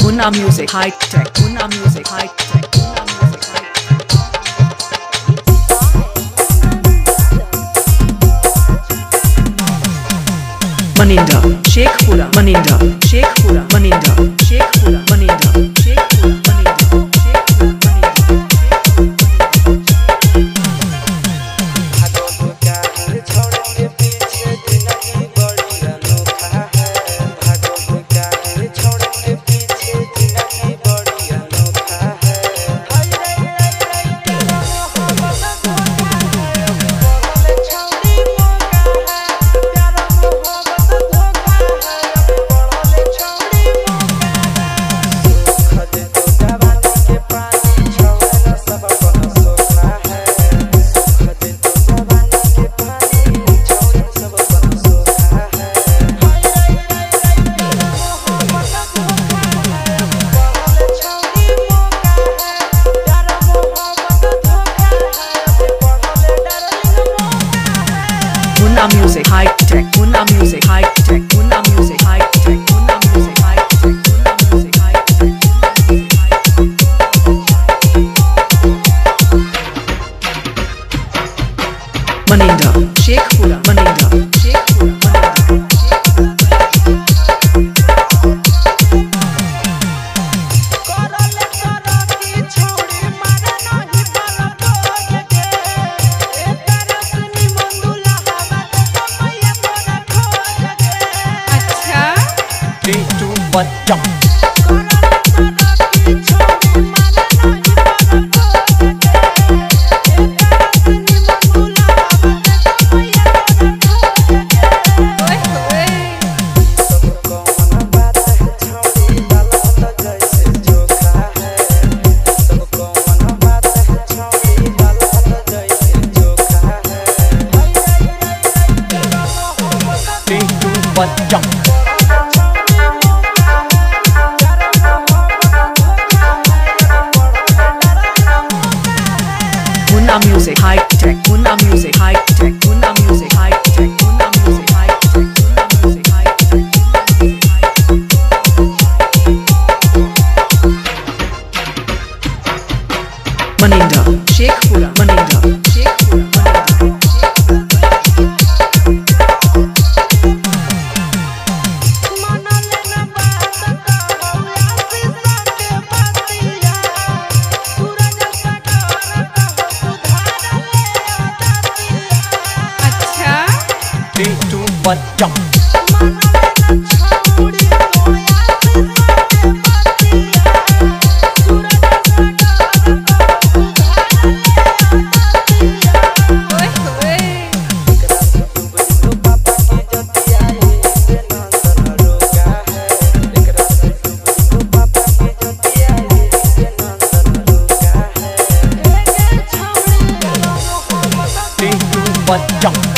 Puna Music High Tech. Puna Music High Tech. Music High Tech. Maninda, Maninda, Sheikhpura, Puna Music High Tech. Una Music High Tech. Puna Music High Tech. Puna Music High Tech. Puna Music High Tech. Puna Music High Maninda, Three, two, one, jump. Tech. Puna Music High Tech. Puna Music High Tech. Puna Music High Tech. Puna Music High Tech. Maninda, Sheikhpura, Maninda, Sheikhpura, Two, one, jump.